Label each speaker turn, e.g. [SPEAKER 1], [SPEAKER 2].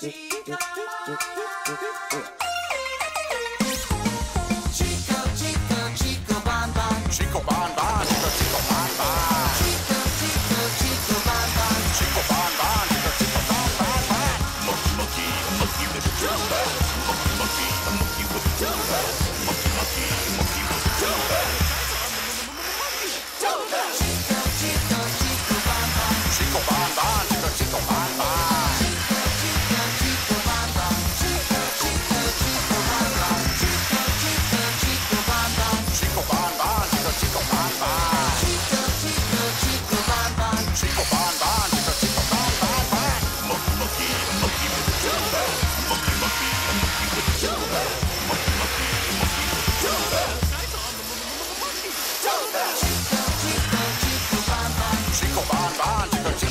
[SPEAKER 1] Monkey, monkey with the tail. Monkey, monkey, monkey with the tail. bad.